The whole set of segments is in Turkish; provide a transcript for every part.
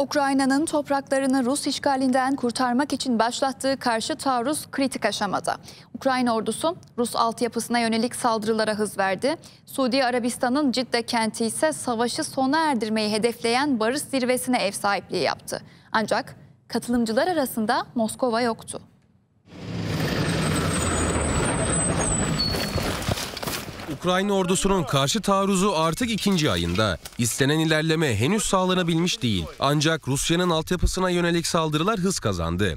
Ukrayna'nın topraklarını Rus işgalinden kurtarmak için başlattığı karşı taarruz kritik aşamada. Ukrayna ordusu Rus altyapısına yönelik saldırılara hız verdi. Suudi Arabistan'ın Cidde kenti ise savaşı sona erdirmeyi hedefleyen barış zirvesine ev sahipliği yaptı. Ancak katılımcılar arasında Moskova yoktu. Ukrayna ordusunun karşı taarruzu artık ikinci ayında. İstenen ilerleme henüz sağlanabilmiş değil. Ancak Rusya'nın altyapısına yönelik saldırılar hız kazandı.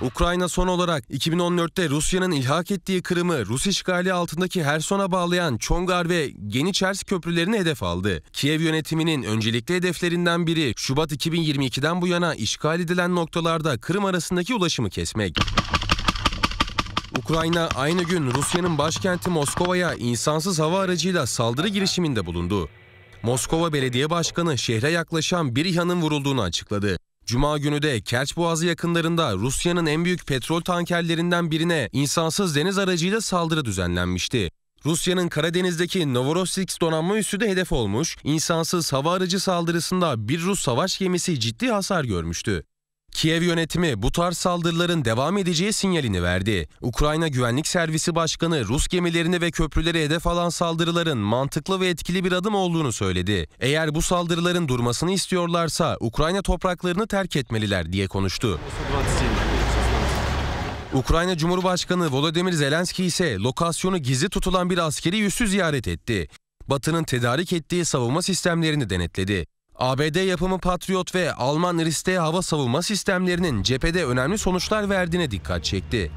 Ukrayna son olarak 2014'te Rusya'nın ilhak ettiği Kırım'ı Rus işgali altındaki Herson'a bağlayan Çongar ve Geniçers köprülerini hedef aldı. Kiev yönetiminin öncelikli hedeflerinden biri Şubat 2022'den bu yana işgal edilen noktalarda Kırım arasındaki ulaşımı kesmek. Ukrayna aynı gün Rusya'nın başkenti Moskova'ya insansız hava aracıyla saldırı girişiminde bulundu. Moskova Belediye Başkanı şehre yaklaşan bir İHA'nın vurulduğunu açıkladı. Cuma günü de Kerç Boğazı yakınlarında Rusya'nın en büyük petrol tankerlerinden birine insansız deniz aracıyla saldırı düzenlenmişti. Rusya'nın Karadeniz'deki Novorossiysk donanma üssü de hedef olmuş, insansız hava aracı saldırısında bir Rus savaş gemisi ciddi hasar görmüştü. Kiev yönetimi bu tarz saldırıların devam edeceği sinyalini verdi. Ukrayna Güvenlik Servisi Başkanı Rus gemilerini ve köprüleri hedef alan saldırıların mantıklı ve etkili bir adım olduğunu söyledi. Eğer bu saldırıların durmasını istiyorlarsa Ukrayna topraklarını terk etmeliler diye konuştu. Ukrayna Cumhurbaşkanı Volodymyr Zelenski ise lokasyonu gizli tutulan bir askeri üssü ziyaret etti. Batı'nın tedarik ettiği savunma sistemlerini denetledi. ABD yapımı Patriot ve Alman Riste hava savunma sistemlerinin cephede önemli sonuçlar verdiğine dikkat çekti.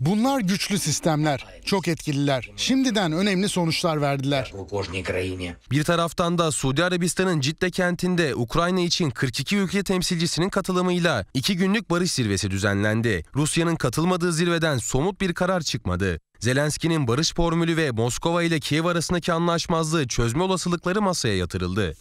Bunlar güçlü sistemler, çok etkililer. Şimdiden önemli sonuçlar verdiler. Bir taraftan da Suudi Arabistan'ın Cidde kentinde Ukrayna için 42 ülke temsilcisinin katılımıyla iki günlük barış zirvesi düzenlendi. Rusya'nın katılmadığı zirveden somut bir karar çıkmadı. Zelenski'nin barış formülü ve Moskova ile Kiev arasındaki anlaşmazlığı çözme olasılıkları masaya yatırıldı.